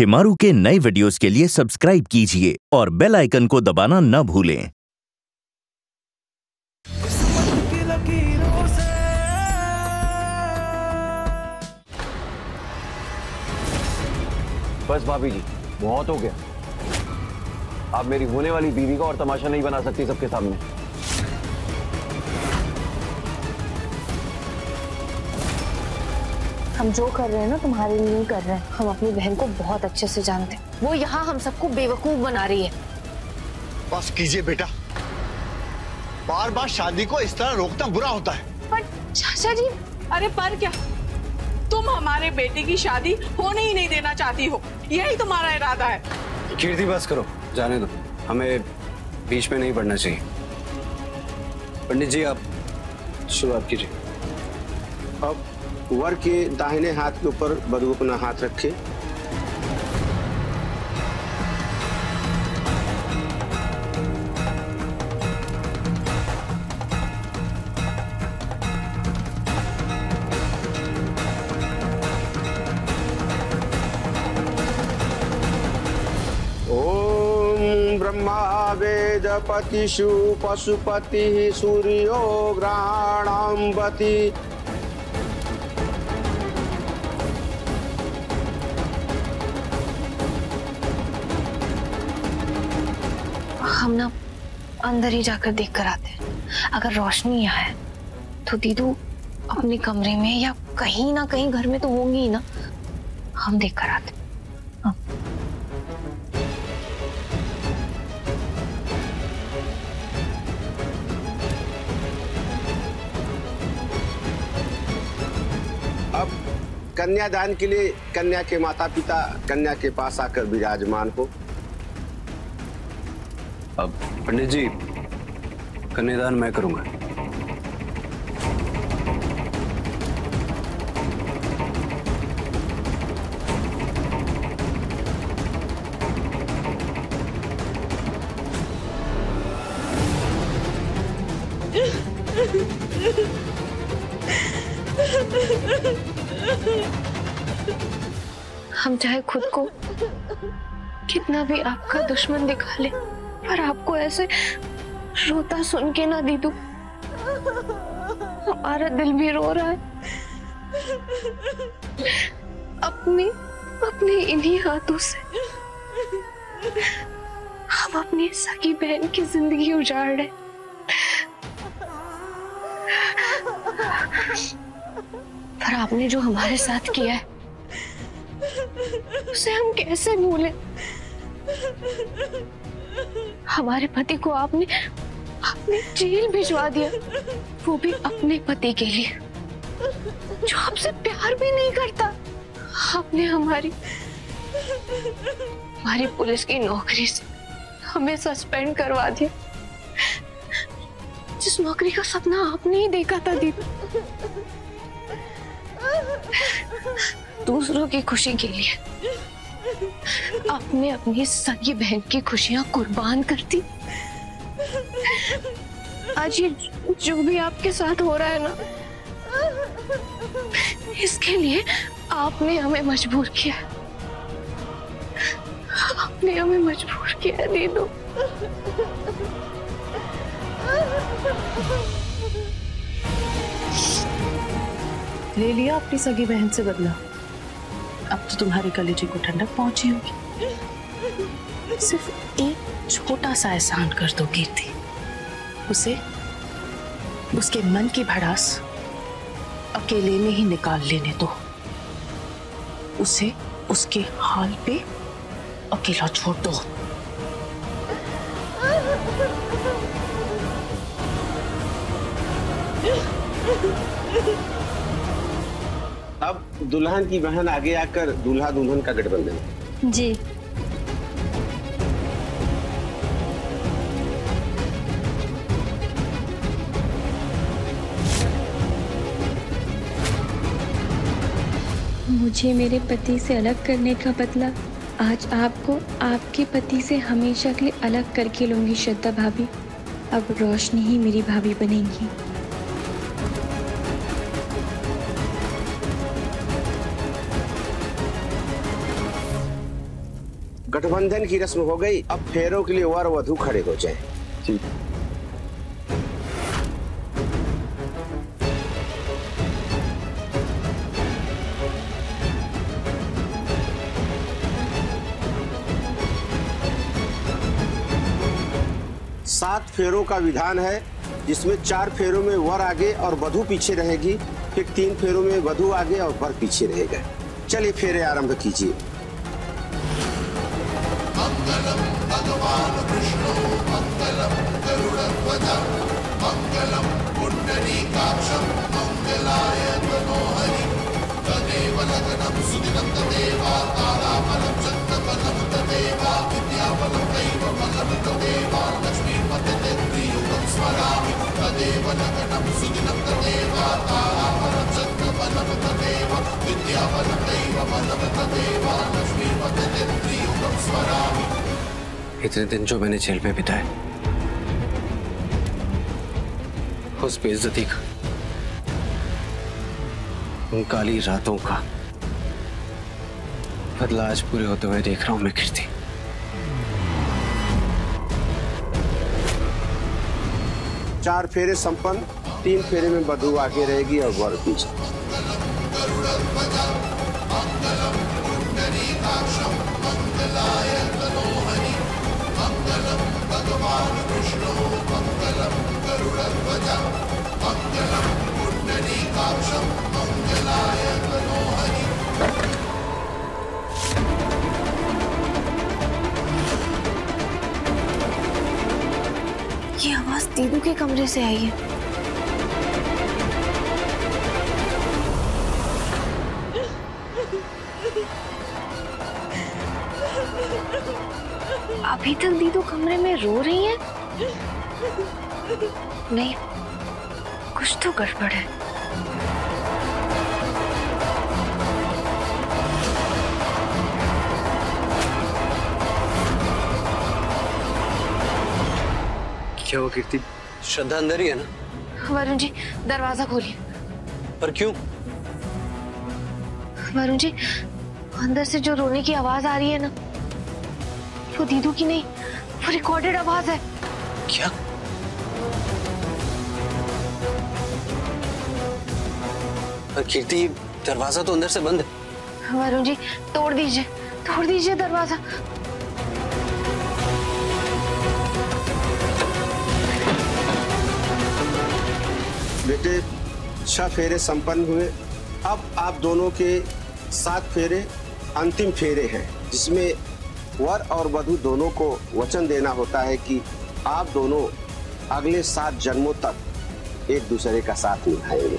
शिमारू के नए वीडियोस के लिए सब्सक्राइब कीजिए और बेल आइकन को दबाना न भूलें। बस भाभी जी, बहुत हो गया। आप मेरी होने वाली बीवी का और तमाशा नहीं बना सकती सबके सामने। हम जो कर रहे हैं ना तुम्हारे लिए ही कर रहे हैं। हम अपनी बहन को बहुत अच्छे से जानते हैं। वो यहाँ हम सबको बेवकूफ़ बना रही है। बस कीजिए बेटा। बार बार शादी को इस तरह रोकना बुरा होता है। पर चाचा जी अरे पर क्या? तुम हमारे बेटे की शादी होने ही नहीं देना चाहती हो। यही तुम्हारा इरादा है। कीर्ति बस करो। जाने दो। हमें बीच में नहीं पढ़ना चाहिए। पंडित जी आप शुरुआत कीजिए। अब वर के दाहिने हाथ के ऊपर बधू अपना हाथ रखे। वेदपतिषु पशुपति सूर्यो ग्रहाणाम्बति हम ना अंदर ही जाकर देख कर आते हैं अगर रोशनी है तो दीदू अपने कमरे में या कहीं ना कहीं घर में तो होंगी ही ना हम देख कर आते। हाँ। अब कन्यादान के लिए कन्या के माता पिता कन्या के पास आकर विराजमान हो अब पंडित जी, कन्यादान मैं करूँगा। हम चाहे खुद को कितना भी आपका दुश्मन दिखा ले। पर आपको ऐसे रोता सुन के ना दी दीदू हमारा दिल भी रो रहा है। अपनी, अपने इन्हीं हाथों से। हम अपनी सगी बहन की ज़िंदगी उजाड़ रहे पर आपने जो हमारे साथ किया है, उसे हम कैसे भूलें? हमारे पति को आपने आपने जेल भिजवा दिया। वो भी अपने पति के लिए, जो आपसे प्यार भी नहीं करता। आपने हमारी हमारी पुलिस की नौकरी से हमें सस्पेंड करवा दिया। जिस नौकरी का सपना आपने ही देखा था दीदी दूसरों की खुशी के लिए आपने अपनी सगी बहन की खुशियाँ कुर्बान कर दी। आज ये जो भी आपके साथ हो रहा है ना, इसके लिए आपने हमें मजबूर किया। आपने हमें मजबूर किया दीदू ले लिया अपनी सगी बहन से बदला। अब तो तुम्हारी कलेजी को ठंडक पहुँची होगी। सिर्फ़ एक छोटा सा एहसान कर दो, कीर्ति। उसे उसके मन की भड़ास अकेले में ही निकाल लेने दो। उसे उसके हाल पे अकेला छोड़ दो। अब दुल्हन की बहन आगे आकर दूल्हा दुल्हन का गठबंधन जी। मुझे मेरे पति से अलग करने का बदला। आज आपको आपके पति से हमेशा के लिए अलग करके लूँगी श्रद्धा भाभी। अब रोशनी ही मेरी भाभी बनेंगी। गठबंधन की रस्म हो गई अब फेरों के लिए वर वधु खड़े हो जाए। सात फेरों का विधान है जिसमें चार फेरों में वर आगे और वधु पीछे रहेगी फिर तीन फेरों में वधु आगे और वर पीछे रहेगा। चलिए फेरे आरंभ कीजिए। Mangalam, Bhagavan Krishna, Mangalam, Garuda Vaja, Mangalam, Kundari Kaksham, Mangalaya Manohari, Tadeva Laganam, Sudhinam Tadeva, Tara Malam, Chanta Malam, Vidya Malam, Kaiva Malam, Tadeva, Lakshmi Patete, Priyukam Swarami, Tadeva Laganam, Tara Malam, Chanta Malam, Vidya Malam, Kaiva Malam, Tadeva, Lakshmi Patete, Priyukam इतने दिन जो मैंने jail में बिताए, उस बेइज्जती का, उन काली रातों का बदला आज पूरे होते हुए देख रहा हूँ मैं कीर्ति। चार फेरे संपन्न, तीन फेरे में वधु आगे रहेगी और वर पीछे ये आवाज़ दीदू के कमरे से आई है। नहीं कुछ तो गड़बड़ है। क्या वो कीर्ति? श्रद्धा अंदर ही है ना? वरुण जी दरवाज़ा खोलिए। पर क्यों? वरुण जी अंदर से जो रोने की आवाज़ आ रही है ना वो दीदू की नहीं वो रिकॉर्डेड आवाज़ है। क्या? कीर्ति दरवाज़ा तो अंदर से बंद है वरुण जी तोड़ दीजिए तोड़ दीजिए दरवाज़ा। बेटे छह फेरे संपन्न हुए। अब आप दोनों के सात फेरे अंतिम फेरे हैं जिसमें वर और वधु दोनों को वचन देना होता है कि आप दोनों अगले सात जन्मों तक एक दूसरे का साथ निभाएँगे।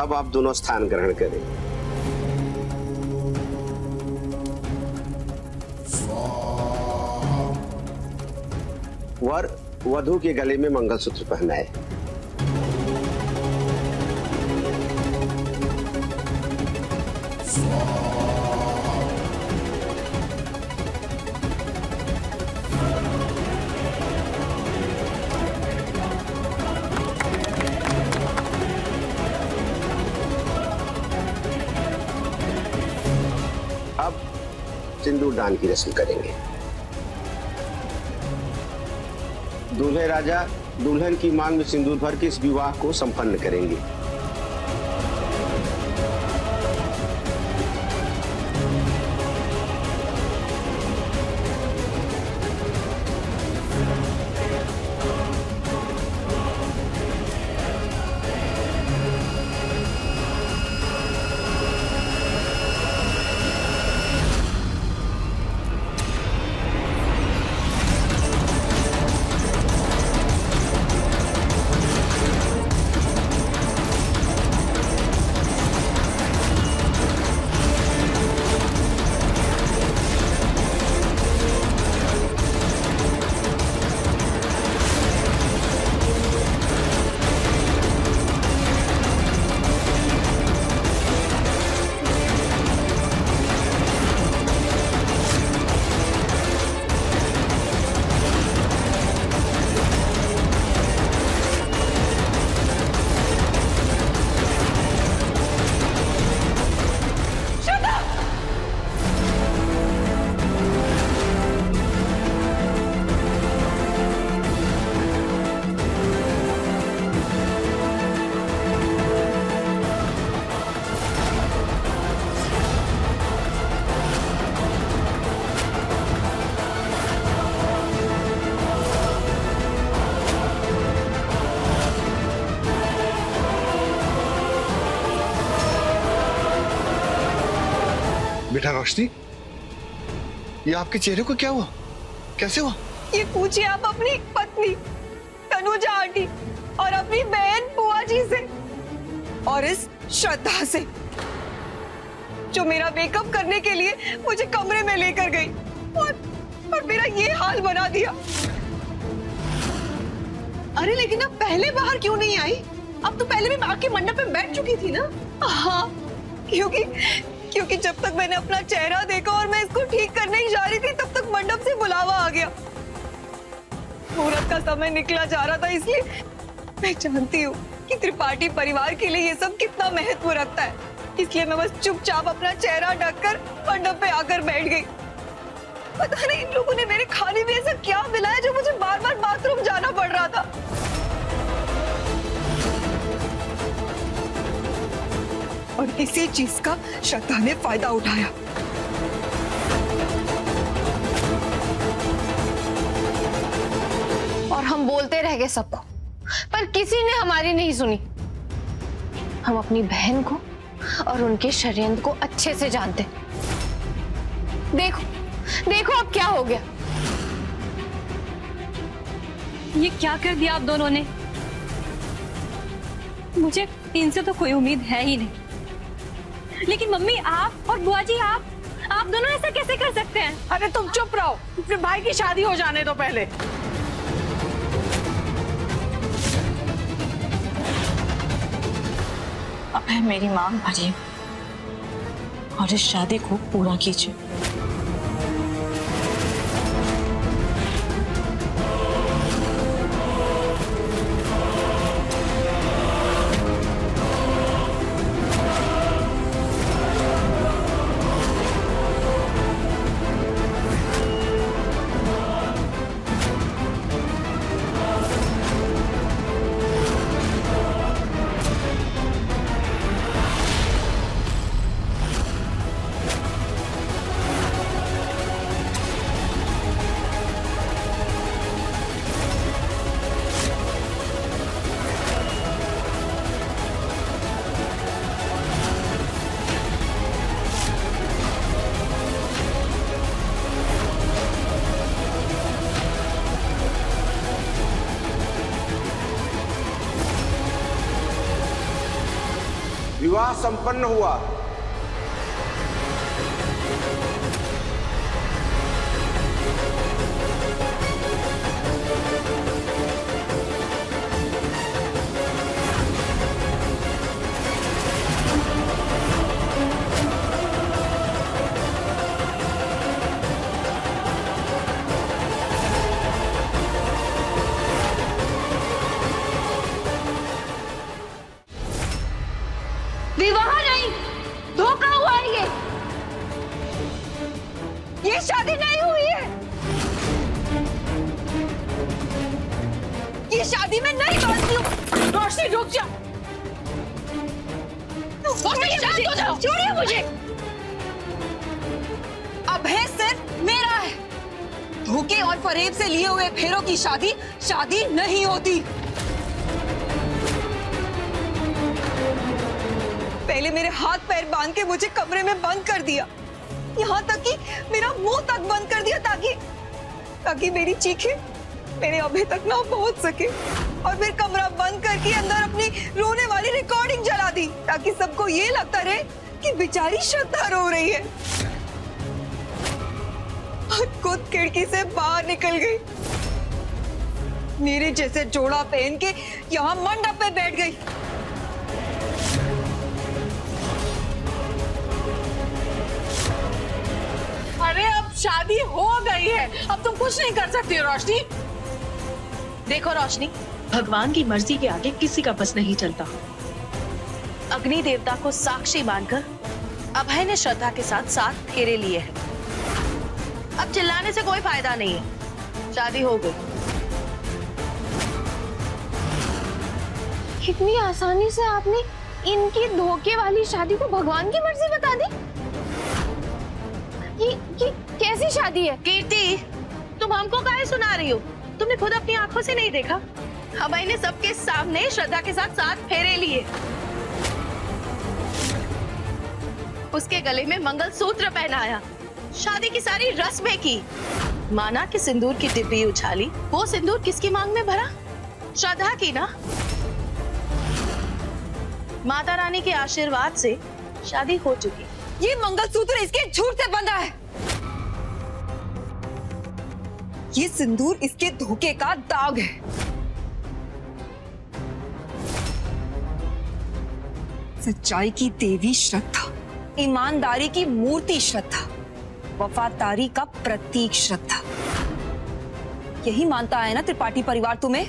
अब आप दोनों स्थान ग्रहण करें। वर वधु के गले में मंगलसूत्र पहनाए दान की रस्म करेंगे। दूल्हे राजा दुल्हन की मांग में सिंदूर भर के इस विवाह को संपन्न करेंगे। बेटा रोशनी, ये आपके चेहरे को क्या हुआ? कैसे हुआ? ये पूछिए आप अपनी पत्नी, तनुजा आंटी और अपनी बहन बुआ जी से और इस श्रद्धा से, जो मेरा मेकअप करने के लिए मुझे कमरे में लेकर गई और और मेरा ये हाल बना दिया। अरे लेकिन अब पहले बाहर क्यों नहीं आई? अब तो पहले भी आके मंडप में बैठ चुकी थी ना? हाँ क्योंकि क्योंकि जब तक मैंने अपना चेहरा देखा और मैं इसको ठीक करने ही जा रही थी, तब तक मंडप से बुलावा आ गया। मुहूर्त का समय निकला जा रहा था, इसलिए मैं जानती हूँ कि त्रिपाठी परिवार के लिए ये सब कितना महत्व रखता है। इसलिए मैं बस चुपचाप अपना चेहरा ढककर मंडप पे आकर बैठ गई। पता नहीं इन लोगों ने मेरे खाने में ऐसा क्या मिलाया जो मुझे बार बार बाथरूम जाना पड़ रहा था। और इसी चीज़ का श्रद्धा ने फ़ायदा उठाया। और हम बोलते रह गए सबको। पर किसी ने हमारी नहीं सुनी। हम अपनी बहन को और उनके षड्यंत्र को अच्छे से जानते। देखो देखो अब क्या हो गया। ये क्या कर दिया आप दोनों ने? मुझे इनसे तो कोई उम्मीद है ही नहीं। लेकिन मम्मी आप और बुआ जी आप आप दोनों ऐसा कैसे कर सकते हैं? अरे तुम चुप रहो। अपने भाई की शादी हो जाने दो पहले। अब है मेरी मांग भरी और इस शादी को पूरा कीजिए। विवाह संपन्न हुआ। और फरेब से लिए हुए फेरों की शादी शादी नहीं होती। पहले मेरे हाथ पैर बाँध के मुझे कमरे में बंद कर दिया। यहाँ तक कि मेरा मुँह तक बंद कर दिया ताकि ताकि मेरी चीखें मेरे अभय तक ना पहुँच सके। और फिर कमरा बंद करके अंदर अपनी रोने वाली रिकॉर्डिंग जला दी, ताकि सबको ये लगता रहे कि बेचारी श्रद्धा रो रही है। और खुद खिड़की से बाहर निकल गई। मेरे जैसे जोड़ा पहन के यहाँ मंडप पे बैठ गई। अरे, अब शादी हो गई है। अब तुम कुछ नहीं कर सकती रोशनी। देखो, रोशनी, भगवान की मर्ज़ी के आगे किसी का बस नहीं चलता। अग्नि देवता को साक्षी मानकर अभय ने श्रद्धा के साथ साथ फेरे लिए हैं। अब चिल्लाने से कोई फ़ायदा नहीं। है शादी हो गई। इतनी आसानी से आपने इनकी धोखे वाली शादी को भगवान की मर्ज़ी बता दी। ये ये कैसी शादी है? कीर्ति तुम हमको काहे सुना रही हो। तुमने खुद अपनी आँखों से नहीं देखा। अभय ने सबके सामने श्रद्धा के साथ साथ फेरे लिए। उसके गले में मंगलसूत्र पहनाया। शादी की सारी रस्में की। माना कि सिंदूर की डिब्बी उछाली, वो सिंदूर किसकी मांग में भरा? श्रद्धा की ना? माता रानी के आशीर्वाद से शादी हो चुकी। ये मंगलसूत्र इसके झूठ से बंधा है। ये सिंदूर इसके धोखे का दाग है। सच्चाई की देवी श्रद्धा, ईमानदारी की मूर्ति श्रद्धा। वफादारी का प्रतीक श्रद्धा। यही मानता है ना त्रिपाठी परिवार तुम्हें?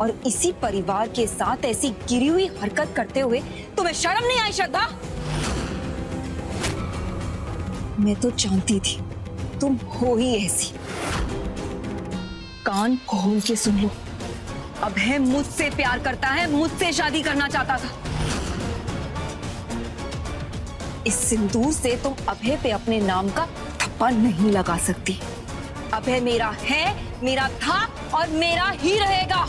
और इसी परिवार के साथ ऐसी गिरी हुई हरकत करते हुए तुम्हें शर्म नहीं आई श्रद्धा? मैं तो जानती थी, तुम हो ही ऐसी। कान खोल के सुन लो। अब है मुझसे प्यार करता है, मुझसे शादी करना चाहता था। इस सिंदूर से तुम अभय पे अपने नाम का थप्पा नहीं लगा सकती। अभय मेरा है, मेरा था और मेरा ही रहेगा।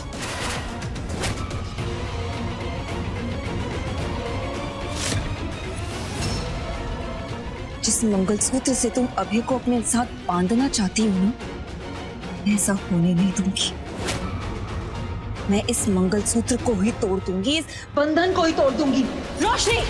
जिस मंगलसूत्र से तुम अभय को अपने साथ बांधना चाहती हो ऐसा होने नहीं दूँगी। मैं इस मंगलसूत्र को ही तोड़ दूँगी, इस बंधन को ही तोड़ दूँगी। रोशनी!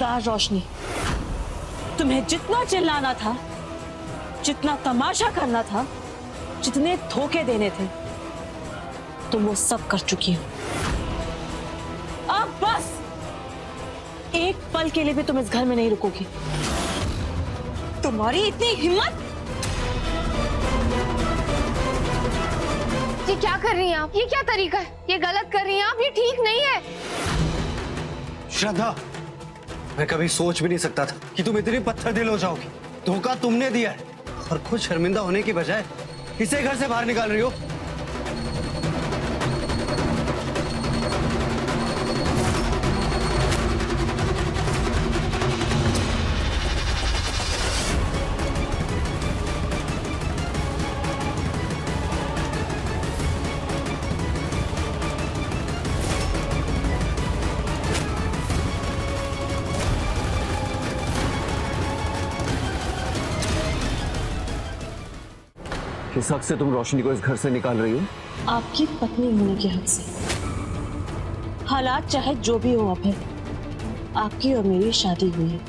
खबरदार रोशनी। तुम्हें जितना चिल्लाना था जितना तमाशा करना था जितने धोखे देने थे तुम वो सब कर चुकी हो। अब बस! एक पल के लिए भी तुम इस घर में नहीं रुकोगी। तुम्हारी इतनी हिम्मत? ये क्या कर रही हैं आप? ये क्या तरीका है? ये गलत कर रही हैं आप? ये ठीक नहीं है। श्रद्धा मैं कभी सोच भी नहीं सकता था कि तुम इतनी पत्थर दिल हो जाओगी। धोखा तुमने दिया है। और खुद शर्मिंदा होने की बजाय इसे घर से बाहर निकाल रही हो। किस हक से तुम रोशनी को इस घर से निकाल रही हो? आपकी पत्नी होने के हक से। हालात चाहे जो भी हो अभय आपकी और मेरी शादी हुई है।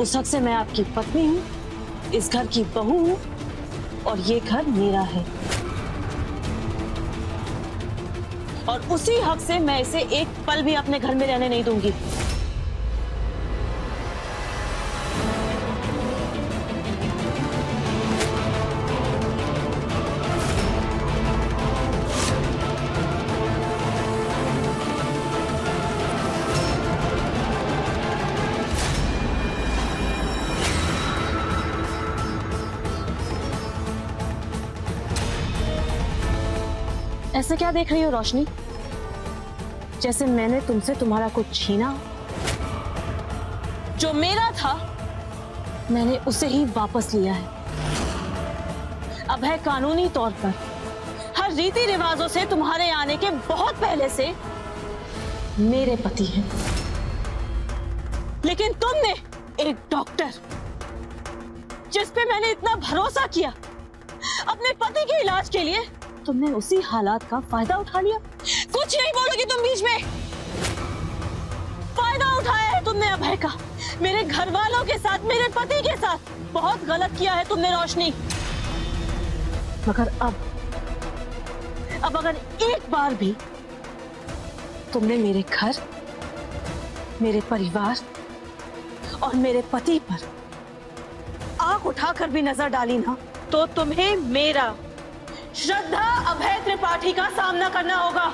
उस हक से मैं आपकी पत्नी हूँ, इस घर की बहू हूँ, और ये घर मेरा है। और उसी हक से मैं इसे एक पल भी अपने घर में रहने नहीं दूँगी। ऐसा क्या देख रही हो रोशनी? जैसे मैंने तुमसे तुम्हारा कुछ छीना। जो मेरा था, मैंने उसे ही वापस लिया है। अब है कानूनी तौर पर। हर रीति रिवाजों से तुम्हारे आने के बहुत पहले से मेरे पति हैं। लेकिन तुमने एक डॉक्टर, जिस पे मैंने इतना भरोसा किया, अपने पति के इलाज के लिए तुमने उसी हालात का फ़ायदा उठा लिया? कुछ नहीं बोलोगी तुम बीच में। फ़ायदा उठाया है तुमने, अभय का। मेरे घर वालों के साथ, मेरे पति के साथ। बहुत गलत किया है तुमने, रोशनी। मगर अब अब अगर एक बार भी तुमने मेरे घर, मेरे परिवार और मेरे पति पर आँख उठाकर भी नज़र डाली ना तो तुम्हें मेरा श्रद्धा अभय त्रिपाठी का सामना करना होगा।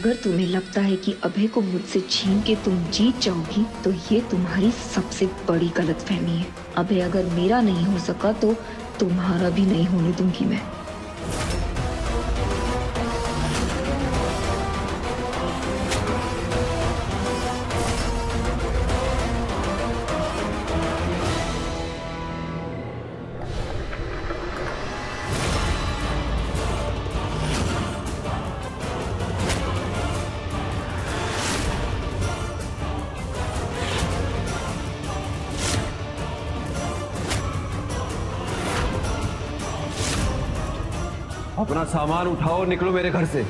अगर तुम्हें लगता है कि अभय को मुझसे छीन के तुम जीत जाओगी तो ये तुम्हारी सबसे बड़ी गलतफहमी है। अभय अगर मेरा नहीं हो सका तो तुम्हारा भी नहीं होने दूँगी मैं। अपना सामान उठाओ और निकलो मेरे घर से।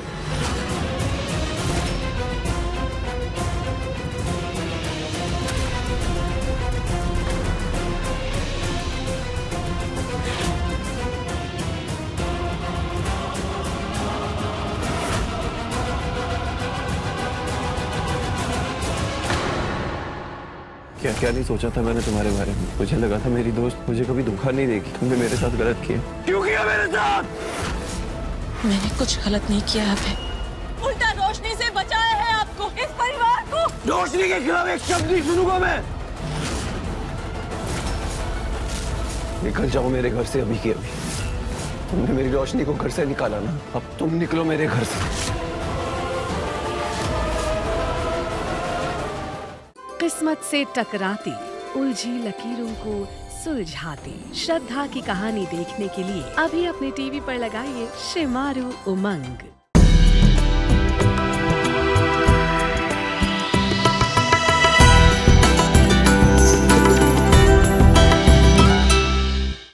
क्या क्या नहीं सोचा था मैंने तुम्हारे बारे में? मुझे लगा था मेरी दोस्त मुझे कभी धोखा नहीं देगी। तुमने मेरे साथ गलत किया। क्यों किया मेरे साथ? मैंने कुछ गलत नहीं किया अभय। उल्टा रोशनी से बचाया है आपको इस परिवार को। रोशनी के खिलाफ एक शब्द नहीं सुनूँगा मैं। निकल जाओ मेरे घर से अभी के अभी। तुमने मेरी रोशनी को घर से निकाला ना अब तुम निकलो मेरे घर से। किस्मत से टकराती उलझी लकीरों को सुलझाती। श्रद्धा की कहानी देखने के लिए अभी अपने टीवी पर लगाइए शिमारू उमंग।